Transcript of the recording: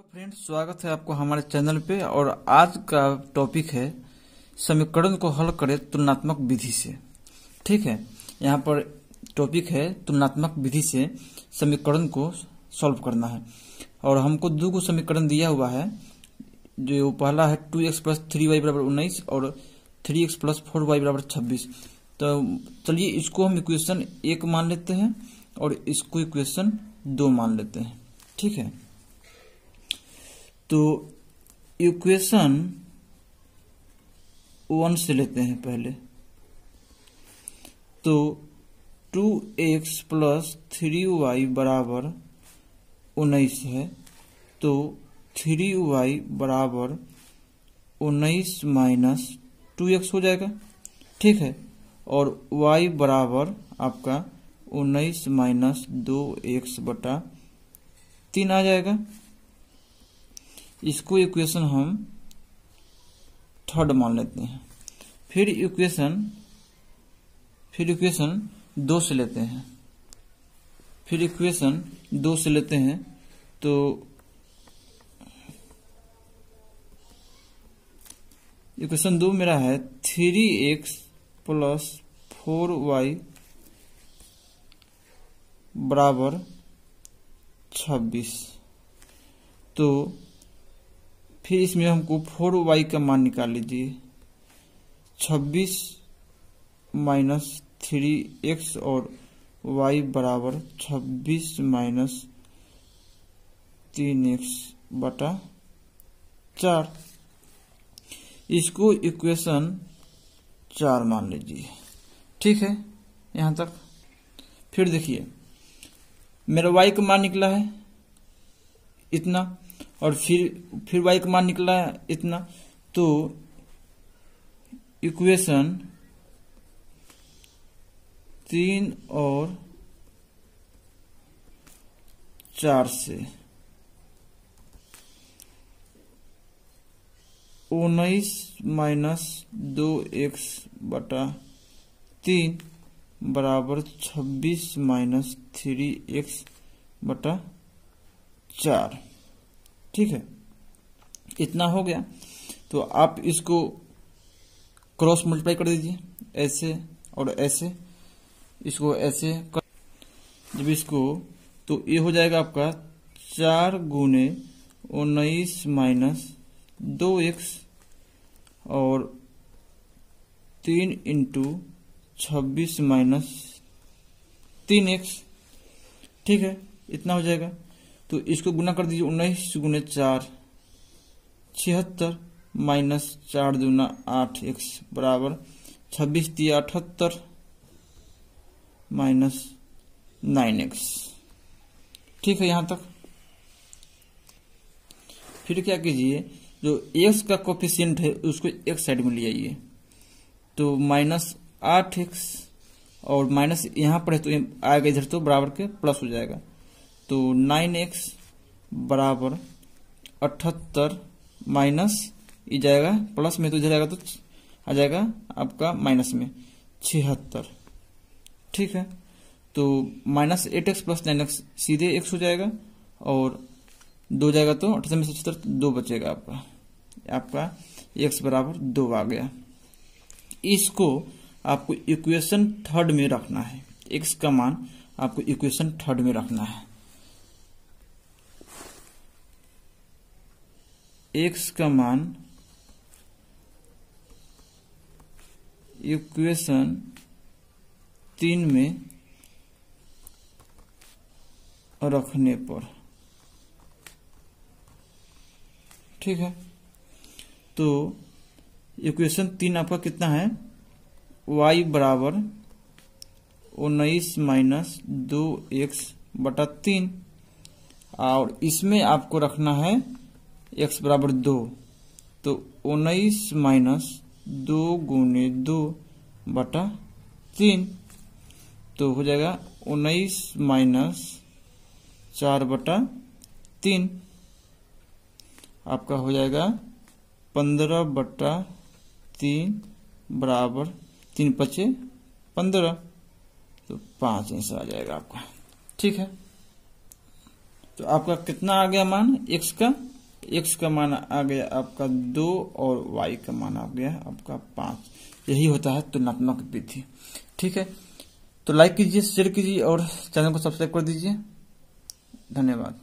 Hello friends, स्वागत है आपको हमारे चैनल पे और आज का टॉपिक है समीकरण को हल करें तुलनात्मक विधि से। ठीक है, यहाँ पर टॉपिक है तुलनात्मक विधि से समीकरण को सॉल्व करना है। और हमको दो को समीकरण दिया हुआ है, जो पहला है two x plus three y बराबर उन्नीस और three x plus four y बराबर छब्बीस। तो चलिए इसको हम इक्वेशन एक मान लेते हैं और इसको इक्वेशन दो मान लेते हैं। ठीक है? तो इक्वेशन वन से लेते हैं पहले। तो two x plus three y बराबर उन्नीस है। तो थ्री वाई बराबर उन्नीस माइनस टू एक्स हो जाएगा। ठीक है? और y बराबर आपका उन्नीस माइनस दो एक्स बटा तीन आ जाएगा। इसको इक्वेशन हम थर्ड मान लेते हैं। फिर इक्वेशन फिर इक्वेशन दो से लेते हैं। फिर इक्वेशन दो से लेते हैं तो इक्वेशन दो मेरा है three x plus four y बराबर छब्बीस। तो फिर इसमें हमको फोर वाई का मान निकाल लीजिए। छब्बीस माइनस थ्री एक्स और वाई बराबर छब्बीस माइनस तीन एक्स बटा चार। इसको इक्वेशन चार मान लीजिए। ठीक है? यहाँ तक। फिर देखिए, मेरा वाई का मान निकला है। इतना। और फिर फिर y का मान निकला इतना। तो इक्वेशन तीन और चार से उन्नीस माइनस दो एक्स बटा तीन बराबर छब्बीस माइनस थ्री एक्स बटा चार। ठीक है? इतना हो गया। तो आप इसको क्रॉस मल्टीप्लाई कर दीजिए, ऐसे और ऐसे। इसको ऐसे कर जब इसको तो ये हो जाएगा आपका चार गुने उन्नीस माइनस दो एक्स और तीन इंटू छब्बीस माइनस तीन एक्स। ठीक है? इतना हो जाएगा। तो इसको गुना कर दीजिए उन्नीस गुने चार, छिहत्तर माइनस चार दूना आठ एक्स बराबर छब्बीस दिया अठहत्तर माइनस नाइन एक्स। ठीक है, यहाँ तक। फिर क्या कीजिए, जो एक्स का कोफिशियंट है, उसको एक साइड में ले आइए। तो माइनस आठ एक्स और माइनस यहाँ पर है तो आएगा इधर तो बराबर के प्लस हो जाएगा। तो नाइन एक्स बराबर अठहत्तर माइनस ये जाएगा, प्लस में तो इधर आएगा तो आ जाएगा आपका माइनस में छिहत्तर। ठीक है? तो minus eight x plus nine x सीधे एक्स हो जाएगा और दो जाएगा तो अठहत्तर में से छिहत्तर दो बचेगा आपका। आपका एक्स बराबर दो आ गया। इसको आपको इक्वेशन थर्ड में रखना है। एक्स का मान आपको इक्वेशन थर्ड में रखना है। एक्स का मान इक्वेशन तीन में रखने पर। ठीक है? तो इक्वेशन तीन आपका कितना है? Y बराबर उन्नीस माइनस दो एक्स बटा तीन। और इसमें आपको रखना है x बराबर दो तो उन्नीस माइनस दो गुने दो बटा तीन तो हो जाएगा उन्नीस माइनस चार बटा तीन। आपका हो जाएगा पंद्रह बटा तीन बराबर तीन पचे पंद्रह तो पाँच आंसर आ जाएगा आपका। ठीक है? तो आपका कितना आ गया मान? एक्स का? एक्स का मान आ गया आपका दो और वाई का मान आ गया आपका पाँच। यही होता है तुलनात्मक विधि। ठीक है? तो लाइक कीजिए शेयर कीजिए और चैनल को सब्सक्राइब कर दीजिए। धन्यवाद।